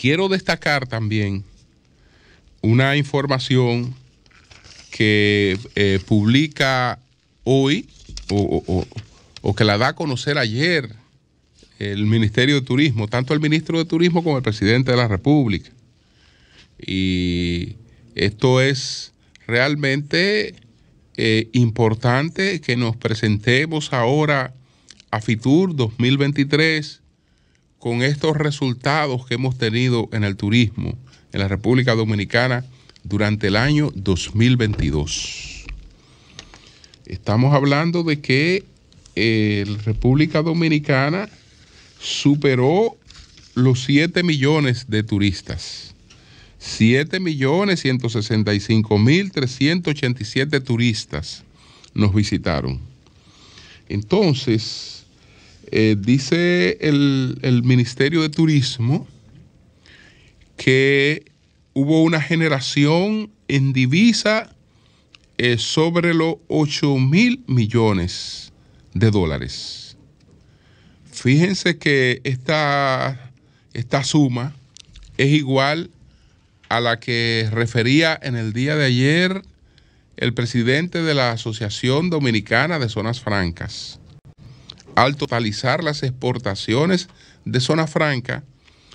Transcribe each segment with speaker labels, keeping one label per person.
Speaker 1: quiero destacar también una información que eh, publica hoy o, que la da a conocer ayer el Ministerio de Turismo, tanto el ministro de Turismo como el presidente de la República. Y esto es realmente eh, importante que nos presentemos ahora a FITUR 2023 con estos resultados que hemos tenido en el turismo en la República Dominicana durante el año 2022. Estamos hablando de que eh, la República Dominicana superó los 7 millones de turistas. 7 millones 165 mil 387 turistas nos visitaron. Entonces, eh, dice el, el, Ministerio de Turismo que hubo una generación en divisa eh, sobre los 8 mil millones de dólares. Fíjense que esta, esta suma es igual a la que refería en el día de ayer el presidente de la Asociación Dominicana de Zonas Francas. Al totalizar las exportaciones de zona franca,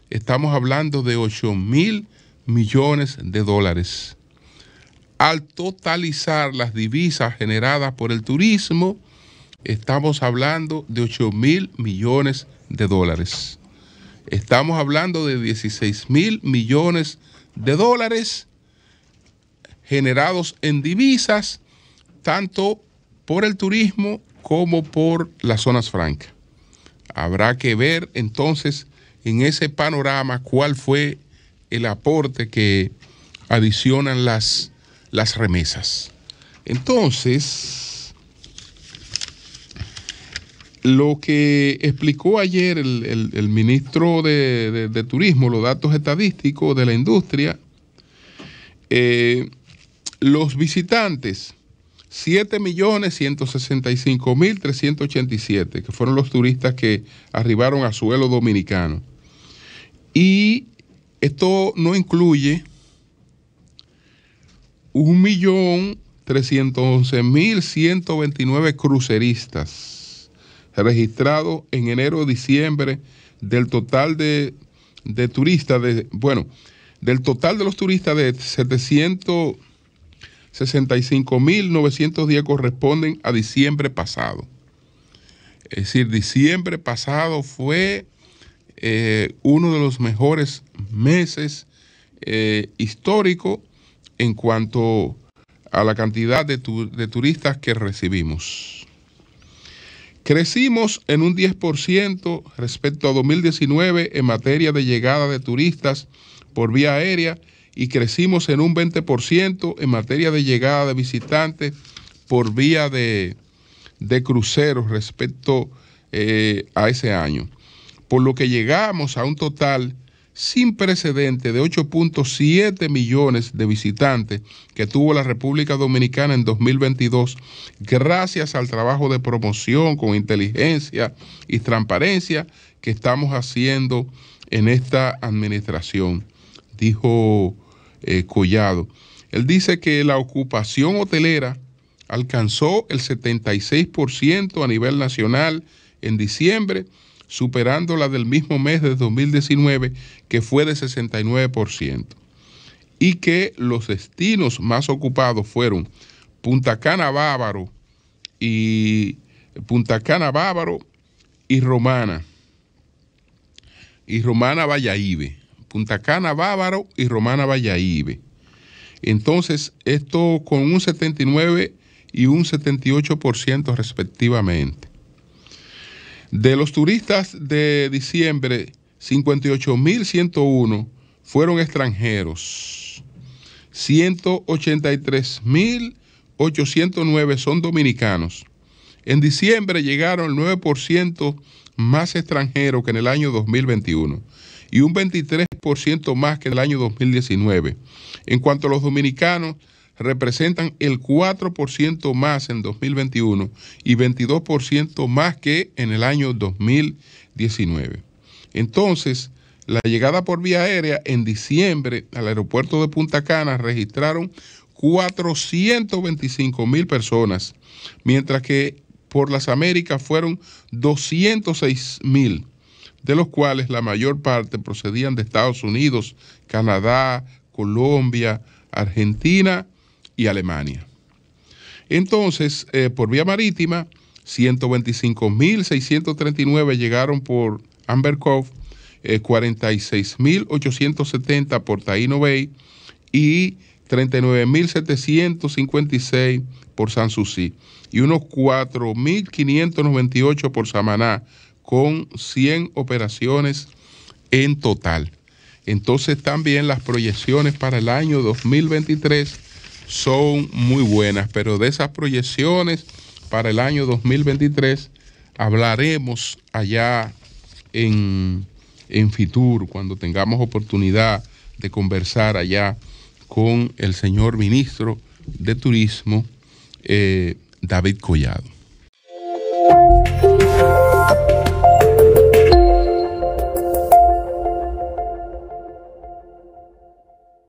Speaker 1: estamos hablando de 8 mil millones de dólares. Al totalizar las divisas generadas por el turismo, estamos hablando de 8 mil millones de dólares. Estamos hablando de 16 mil millones de dólares generados en divisas, tanto por el turismo como por las zonas francas. Habrá que ver entonces en ese panorama cuál fue el aporte que adicionan las, las remesas. Entonces, lo que explicó ayer el, ministro de, Turismo, los datos estadísticos de la industria, eh, los visitantes, 7.165.387, que fueron los turistas que arribaron a suelo dominicano. Y esto no incluye 1.311.129 cruceristas registrados en enero-diciembre del total de, de turistas, de, bueno, del total de los turistas de 765.910 corresponden a diciembre pasado. Es decir, diciembre pasado fue eh, uno de los mejores meses eh, históricos en cuanto a la cantidad de, de turistas que recibimos. Crecimos en un 10% respecto a 2019 en materia de llegada de turistas por vía aérea y crecimos en un 20% en materia de llegada de visitantes por vía de, cruceros respecto eh, a ese año. Por lo que llegamos a un total sin precedente de 8.7 millones de visitantes que tuvo la República Dominicana en 2022, gracias al trabajo de promoción con inteligencia y transparencia que estamos haciendo en esta administración, dijo eh. Él dice que la ocupación hotelera alcanzó el 76% a nivel nacional en diciembre superando la del mismo mes de 2019, que fue de 69%, y que los destinos más ocupados fueron Punta Cana Bávaro y Punta Cana Bávaro y Romana, y Romana Vallaíbe, Punta Cana Bávaro y Romana Vallaíbe. Entonces, esto con un 79 y un 78% respectivamente. De los turistas de diciembre, 58.101 fueron extranjeros. 183.809 son dominicanos. En diciembre llegaron el 9% más extranjeros que en el año 2021 y un 23% más que en el año 2019. En cuanto a los dominicanos, representan el 4% más en 2021 y 22% más que en el año 2019. Entonces, La llegada por vía aérea en diciembre al aeropuerto de Punta Cana registraron 425 mil personas, mientras que por las Américas fueron 206 mil, de los cuales la mayor parte procedían de Estados Unidos, Canadá, Colombia, Argentina y Alemania. Entonces, eh, por vía marítima, 125.639 llegaron por Amber Cove, 46.870 por Taino Bay y 39.756 por Sanssouci y unos 4.598 por Samaná, con 100 operaciones en total. Entonces también las proyecciones para el año 2023 son muy buenas, pero de esas proyecciones para el año 2023 hablaremos allá en, en Fitur, cuando tengamos oportunidad de conversar allá con el señor ministro de Turismo, eh, David Collado.